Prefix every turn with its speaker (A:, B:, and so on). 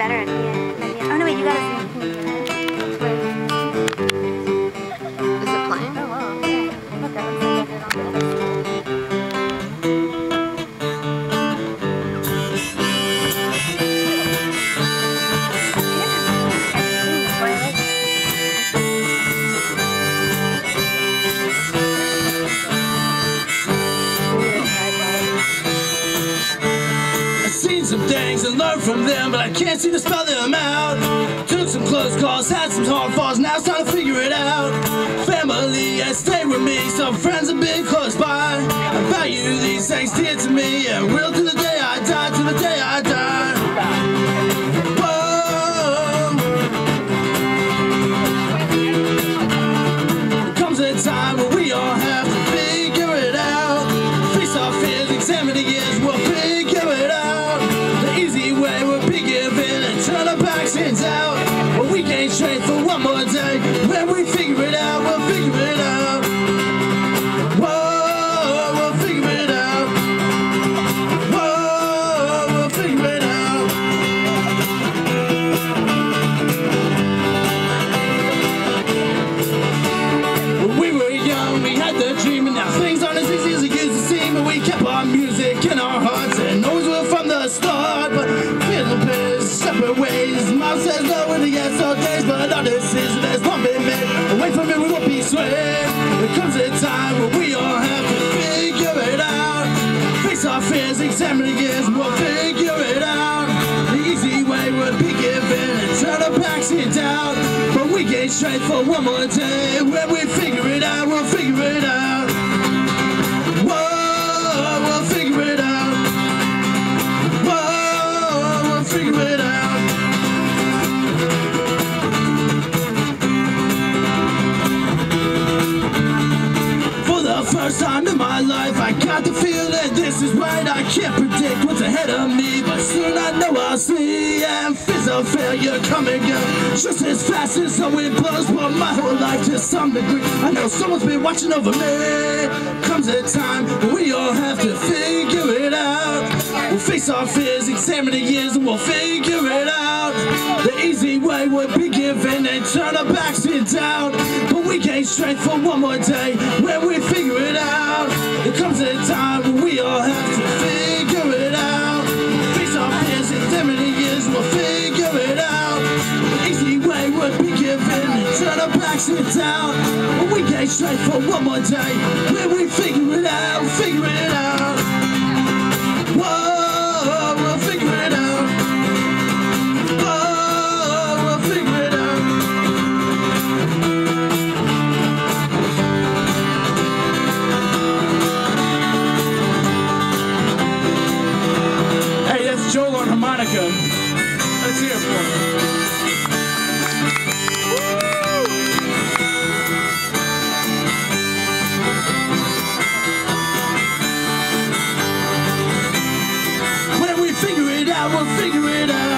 A: better than the, the. Oh no, wait, you gotta.
B: Is
C: some things and learned from them, but I can't seem to spell them out. Took some close calls, had some hard falls, now it's time to figure it out. Family has stayed with me, some friends have been close by. I value these things dear to me, and will to the day I die, to the day I die. Whoa. Comes a time when we all hands out. But we can't trade but our decision has not been made. Away from it, we won't be swayed. There comes a time when we all have to figure it out. Face our fears, examine the years, we'll figure it out. The easy way would be given and turn our backs in down. But we gain strength for one more day. When we figure it out, we'll figure it out. Whoa, we'll figure it out. Whoa, we'll figure it out. Is right. I can't predict what's ahead of me, but soon I know I'll see. And fears of failure and go just as fast as the wind blows. But my whole life, to some degree, I know someone's been watching over me. Comes a time when we all have to figure it out. We'll face our fears, examine the years, and we'll figure be and turn our backs in doubt. But we gain strength for one more day when we figure it out. There comes a time when we all have to figure it out. Face our fears, examine the years, we'll figure it out. The easy way would be given turn our backs in doubt. But we gain strength for one more day harmonica. Let's hear for him. When we figure it out, we'll figure it out.